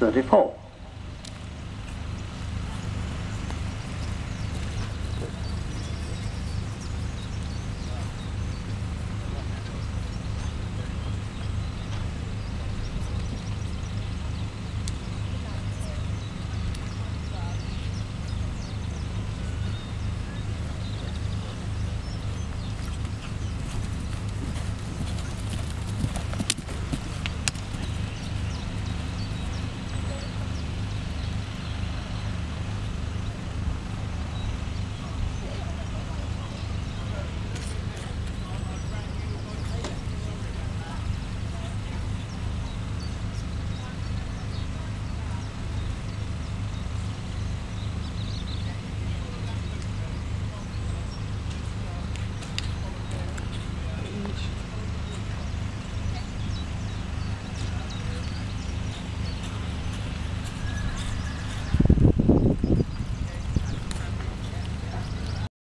34.